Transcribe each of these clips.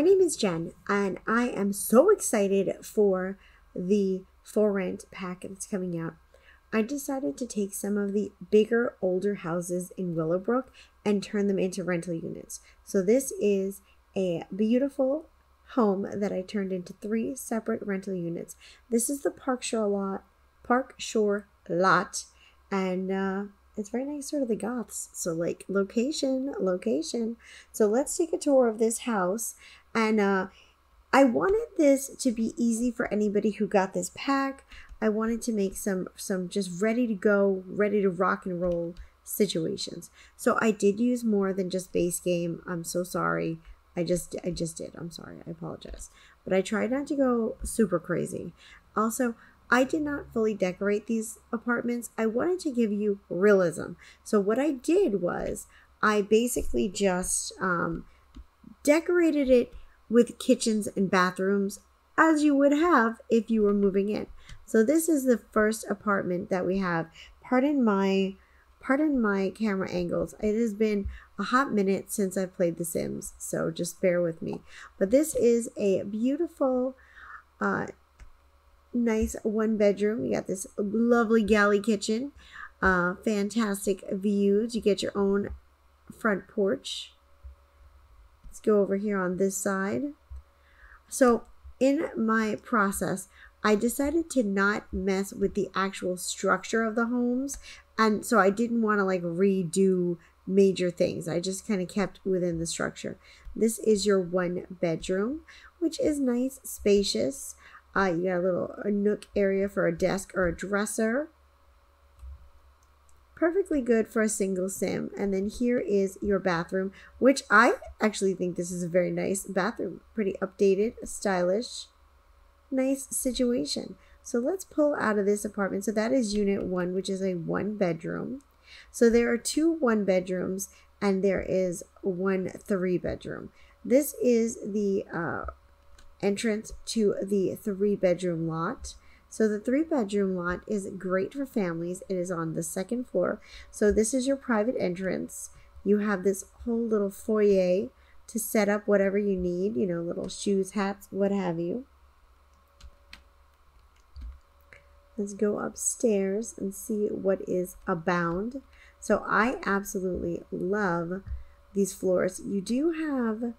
my name is Jen, and I am so excited for the for rent pack that's coming out. I decided to take some of the bigger, older houses in Willowbrook and turn them into rental units. So, this is a beautiful home that I turned into three separate rental units. This is the Parkshore lot, Parkshore lot, and uh, it's very nice sort of the goths. So like location, location. So let's take a tour of this house. And uh, I wanted this to be easy for anybody who got this pack. I wanted to make some some just ready to go, ready to rock and roll situations. So I did use more than just base game. I'm so sorry. I just I just did. I'm sorry. I apologize. But I tried not to go super crazy. Also, I did not fully decorate these apartments. I wanted to give you realism. So what I did was I basically just um, decorated it with kitchens and bathrooms as you would have if you were moving in. So this is the first apartment that we have. Pardon my pardon my camera angles. It has been a hot minute since I've played The Sims, so just bear with me. But this is a beautiful uh, nice one bedroom. You got this lovely galley kitchen, uh, fantastic views. You get your own front porch. Let's go over here on this side. So, in my process, I decided to not mess with the actual structure of the homes. And so I didn't want to like redo major things. I just kind of kept within the structure. This is your one bedroom, which is nice, spacious. Uh, you got a little a nook area for a desk or a dresser. Perfectly good for a single sim. And then here is your bathroom, which I actually think this is a very nice bathroom. Pretty updated, stylish, nice situation. So let's pull out of this apartment. So that is unit one, which is a one bedroom. So there are two one bedrooms and there is one three bedroom. This is the uh, entrance to the three bedroom lot. So the three bedroom lot is great for families. It is on the second floor. So this is your private entrance. You have this whole little foyer to set up whatever you need, you know, little shoes, hats, what have you. Let's go upstairs and see what is abound. So I absolutely love these floors. You do have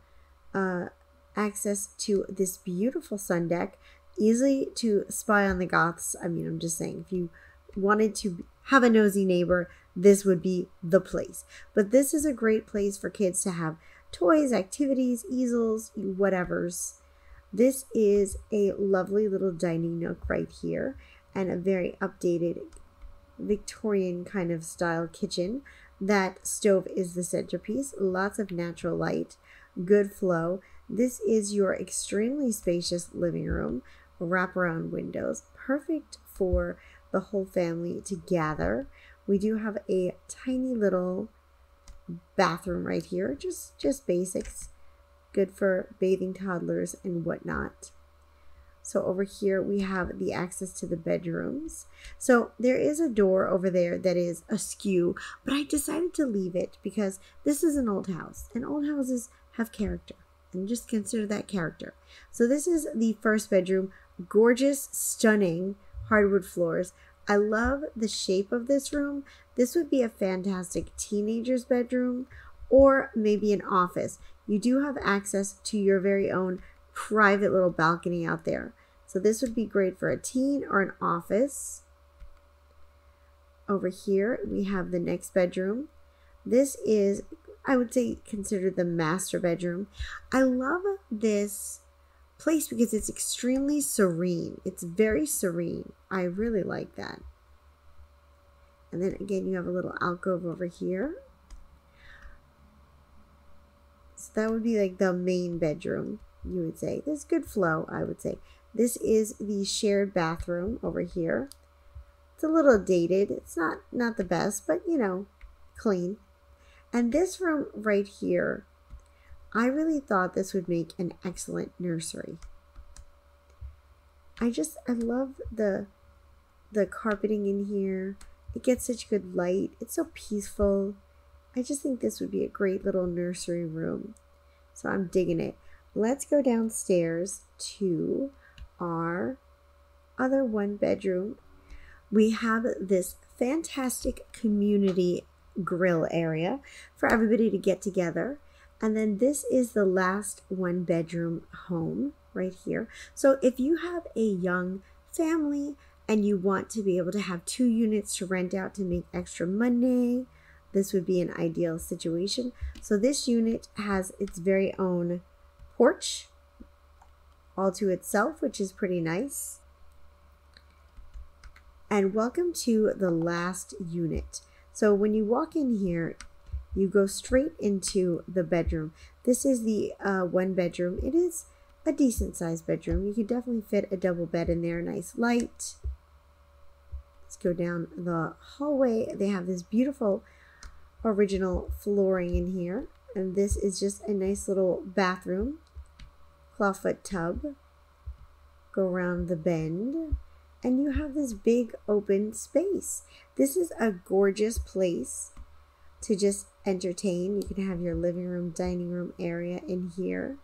uh, access to this beautiful sun deck, easily to spy on the goths. I mean, I'm just saying, if you wanted to have a nosy neighbor, this would be the place. But this is a great place for kids to have toys, activities, easels, whatever's. This is a lovely little dining nook right here and a very updated Victorian kind of style kitchen. That stove is the centerpiece, lots of natural light, good flow, this is your extremely spacious living room, wraparound windows, perfect for the whole family to gather. We do have a tiny little bathroom right here, just just basics, good for bathing toddlers and whatnot. So over here we have the access to the bedrooms. So there is a door over there that is askew, but I decided to leave it because this is an old house and old houses have character and just consider that character. So this is the first bedroom, gorgeous, stunning hardwood floors. I love the shape of this room. This would be a fantastic teenager's bedroom or maybe an office. You do have access to your very own private little balcony out there. So this would be great for a teen or an office. Over here, we have the next bedroom. This is I would say considered the master bedroom. I love this place because it's extremely serene. It's very serene. I really like that. And then again, you have a little alcove over here. So that would be like the main bedroom, you would say. There's good flow, I would say. This is the shared bathroom over here. It's a little dated. It's not not the best, but you know, clean. And this room right here, I really thought this would make an excellent nursery. I just, I love the, the carpeting in here. It gets such good light. It's so peaceful. I just think this would be a great little nursery room. So I'm digging it. let's go downstairs to our other one bedroom. We have this fantastic community grill area for everybody to get together. And then this is the last one bedroom home right here. So if you have a young family and you want to be able to have two units to rent out to make extra money, this would be an ideal situation. So this unit has its very own porch all to itself, which is pretty nice. And welcome to the last unit. So when you walk in here, you go straight into the bedroom. This is the uh, one bedroom. It is a decent sized bedroom. You could definitely fit a double bed in there, nice light. Let's go down the hallway. They have this beautiful original flooring in here. And this is just a nice little bathroom. Clawfoot tub. Go around the bend. And you have this big open space. This is a gorgeous place to just entertain. You can have your living room, dining room area in here.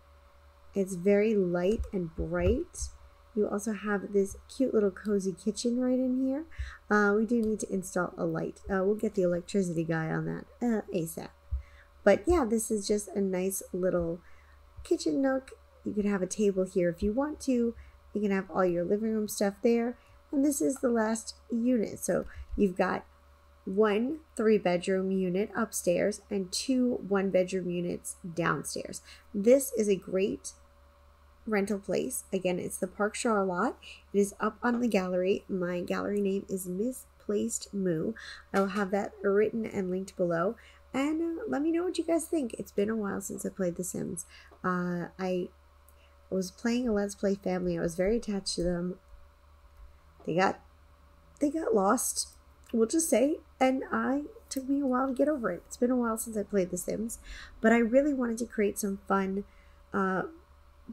It's very light and bright. You also have this cute little cozy kitchen right in here. Uh, we do need to install a light. Uh, we'll get the electricity guy on that uh, ASAP. But yeah, this is just a nice little kitchen nook. You could have a table here if you want to. You can have all your living room stuff there. And this is the last unit. So you've got one three bedroom unit upstairs and two one bedroom units downstairs. This is a great rental place. Again, it's the Parkshore lot. It is up on the gallery. My gallery name is Misplaced Moo. I will have that written and linked below. And uh, let me know what you guys think. It's been a while since I played The Sims. Uh, I was playing a Let's Play family. I was very attached to them. They got they got lost. We'll just say, and I took me a while to get over it. It's been a while since I played The Sims, but I really wanted to create some fun uh,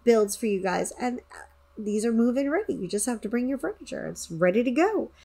builds for you guys. And uh, these are move-in ready. You just have to bring your furniture. It's ready to go.